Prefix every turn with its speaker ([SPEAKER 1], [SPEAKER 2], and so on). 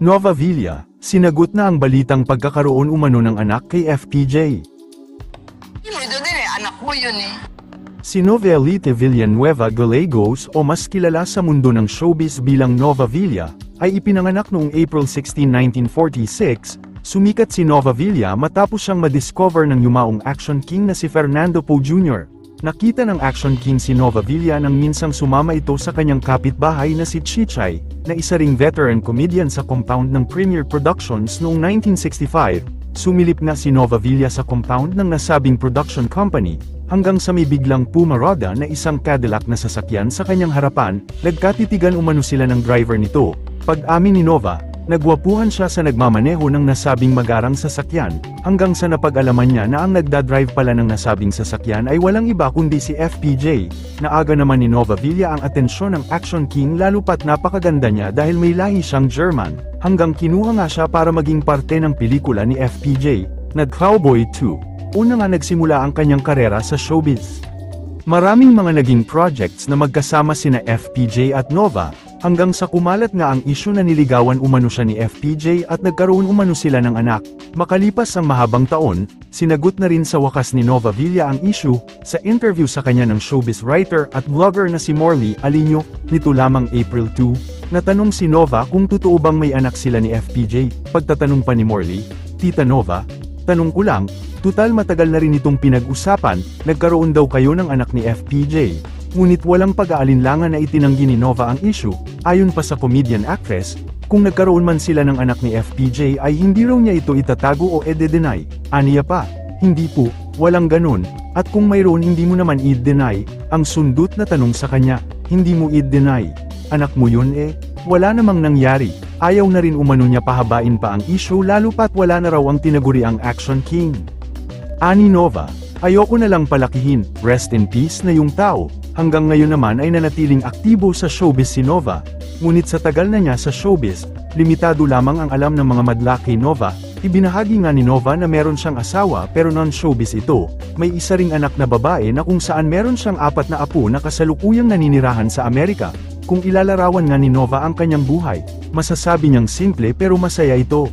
[SPEAKER 1] Nova Villa, sinagot na ang balitang pagkakaroon umano ng anak kay FPJ.
[SPEAKER 2] Eh, anak mo yun eh.
[SPEAKER 1] Si Novelite Villanueva Gallegos o mas kilala sa mundo ng showbiz bilang Nova Villa, ay ipinanganak noong April 16, 1946, sumikat si Nova Villa matapos siyang madiscover ng yumaong action king na si Fernando Poe Jr. Nakita ng action king si Nova Villa nang minsang sumama ito sa kanyang kapitbahay na si Chichay, na isa ring veteran comedian sa compound ng Premier Productions noong 1965. Sumilip nga si Nova Villa sa compound ng nasabing production company, hanggang sa may biglang pumaroda na isang Cadillac na sasakyan sa kanyang harapan, nagkatitigan umano sila ng driver nito. Pag-amin ni Nova, nagwapuhan siya sa nagmamaneho ng nasabing magarang sasakyan, hanggang sa napag-alaman niya na ang nagdadrive pala ng nasabing sasakyan ay walang iba kundi si FPJ. Naaga naman ni Nova Villa ang atensyon ng Action King lalo pat napakaganda niya dahil may lahi siyang German, hanggang kinuha nga siya para maging parte ng pelikula ni FPJ, na Cowboy 2. Una nga nagsimula ang kanyang karera sa showbiz. Maraming mga naging projects na magkasama sina FPJ at Nova, hanggang sa kumalat nga ang isyu na niligawan umano siya ni FPJ at nagkaroon umano sila ng anak. Makalipas ang mahabang taon, sinagot na rin sa wakas ni Nova Villa ang isyu, sa interview sa kanya ng showbiz writer at vlogger na si Morley Alinio, nito lamang April 2, natanong si Nova kung totoo bang may anak sila ni FPJ, pagtatanong pa ni Morley, Tita Nova, tanong ko lang, Tutal matagal na rin itong pinag-usapan, nagkaroon daw kayo ng anak ni FPJ. Ngunit walang pag-aalinlangan na itinanggi ni Nova ang issue, ayon pa sa comedian actress, kung nagkaroon man sila ng anak ni FPJ ay hindi raw niya ito itatago o ede-deny. Aniya pa, hindi po, walang ganun, at kung mayroon hindi mo naman i-deny, ang sundot na tanong sa kanya, hindi mo i-deny. Anak mo yun eh, wala namang nangyari, ayaw na rin umano niya pahabain pa ang issue lalo pat wala na raw ang tinaguri ang Action King. Ani Nova, ayoko na lang palakihin, rest in peace na yung tao, hanggang ngayon naman ay nanatiling aktibo sa showbiz si Nova, ngunit sa tagal na niya sa showbiz, limitado lamang ang alam ng mga madla kay Nova, ibinahagi nga ni Nova na meron siyang asawa pero non-showbiz ito, may isa ring anak na babae na kung saan meron siyang apat na apo na kasalukuyang naninirahan sa Amerika, kung ilalarawan nga ni Nova ang kanyang buhay, masasabi niyang simple pero masaya ito.